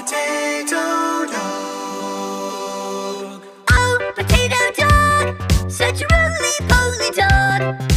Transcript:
potato dog. Oh, potato dog, such a roly-poly dog.